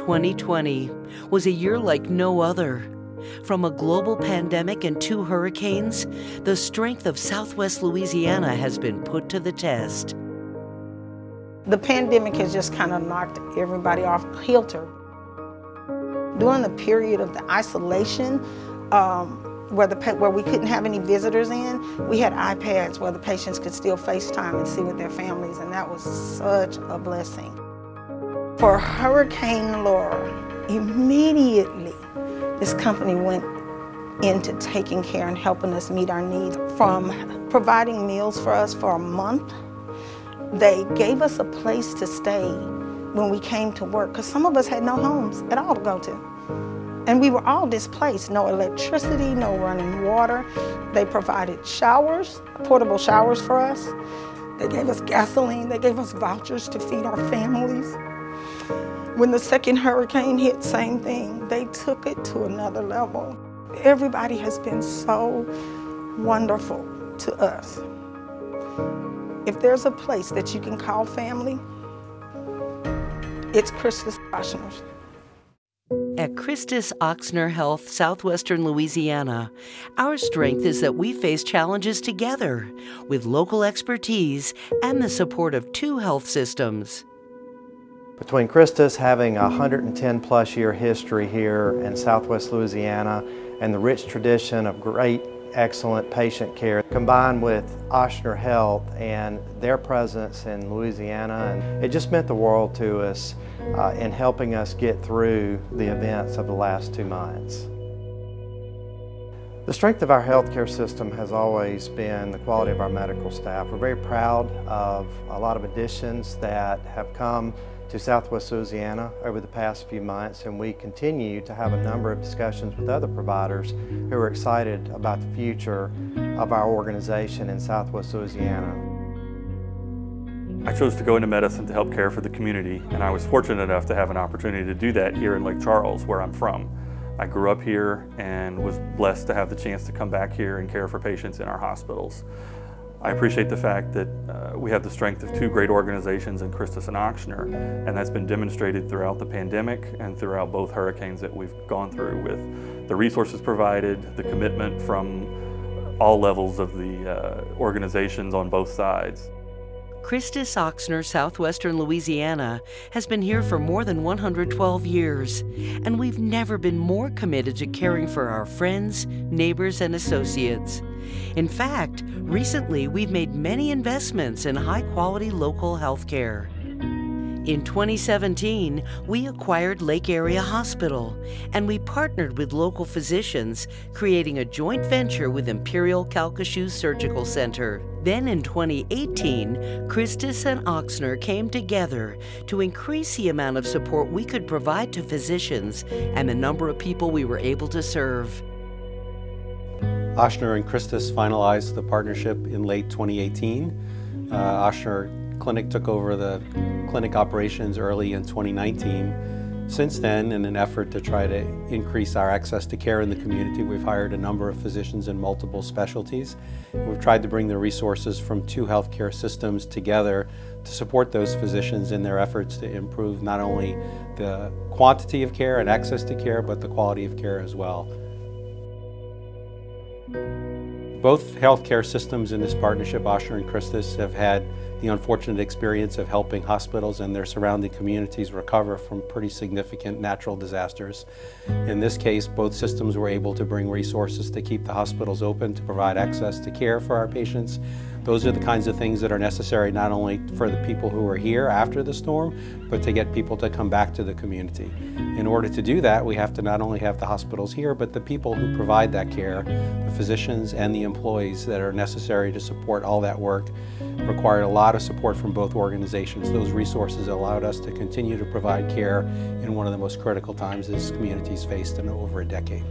2020 was a year like no other. From a global pandemic and two hurricanes, the strength of Southwest Louisiana has been put to the test. The pandemic has just kind of knocked everybody off kilter. During the period of the isolation, um, where, the, where we couldn't have any visitors in, we had iPads where the patients could still FaceTime and see with their families, and that was such a blessing. For Hurricane Laura, immediately this company went into taking care and helping us meet our needs. From providing meals for us for a month, they gave us a place to stay when we came to work, because some of us had no homes at all to go to. And we were all displaced, no electricity, no running water. They provided showers, portable showers for us. They gave us gasoline, they gave us vouchers to feed our families. When the second hurricane hit, same thing. They took it to another level. Everybody has been so wonderful to us. If there's a place that you can call family, it's Christus Ochsner's. At Christus Ochsner Health, Southwestern Louisiana, our strength is that we face challenges together with local expertise and the support of two health systems. Between Christus having a 110 plus year history here in southwest Louisiana and the rich tradition of great, excellent patient care, combined with Ochsner Health and their presence in Louisiana, and it just meant the world to us uh, in helping us get through the events of the last two months. The strength of our healthcare system has always been the quality of our medical staff. We're very proud of a lot of additions that have come to Southwest Louisiana over the past few months and we continue to have a number of discussions with other providers who are excited about the future of our organization in Southwest Louisiana. I chose to go into medicine to help care for the community and I was fortunate enough to have an opportunity to do that here in Lake Charles where I'm from. I grew up here and was blessed to have the chance to come back here and care for patients in our hospitals. I appreciate the fact that uh, we have the strength of two great organizations in Christus and Ochsner, and that's been demonstrated throughout the pandemic and throughout both hurricanes that we've gone through with the resources provided, the commitment from all levels of the uh, organizations on both sides. Christus Ochsner, southwestern Louisiana, has been here for more than 112 years, and we've never been more committed to caring for our friends, neighbors, and associates. In fact, recently we've made many investments in high quality local health care. In 2017, we acquired Lake Area Hospital and we partnered with local physicians, creating a joint venture with Imperial Calcasieu Surgical Center. Then in 2018, Christus and Ochsner came together to increase the amount of support we could provide to physicians and the number of people we were able to serve. Ochsner and Christus finalized the partnership in late 2018. Uh, Ochsner Clinic took over the clinic operations early in 2019. Since then, in an effort to try to increase our access to care in the community, we've hired a number of physicians in multiple specialties. We've tried to bring the resources from two healthcare systems together to support those physicians in their efforts to improve not only the quantity of care and access to care, but the quality of care as well. Both healthcare systems in this partnership, Ochsner and Christus, have had the unfortunate experience of helping hospitals and their surrounding communities recover from pretty significant natural disasters. In this case, both systems were able to bring resources to keep the hospitals open, to provide access to care for our patients, those are the kinds of things that are necessary not only for the people who are here after the storm, but to get people to come back to the community. In order to do that, we have to not only have the hospitals here, but the people who provide that care, the physicians and the employees that are necessary to support all that work, required a lot of support from both organizations. Those resources allowed us to continue to provide care in one of the most critical times this community's faced in over a decade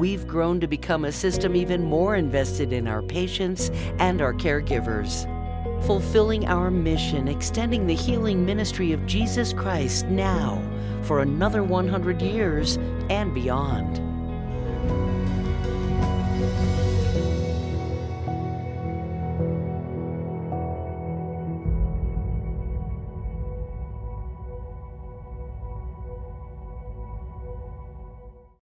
we've grown to become a system even more invested in our patients and our caregivers. Fulfilling our mission, extending the healing ministry of Jesus Christ now for another 100 years and beyond.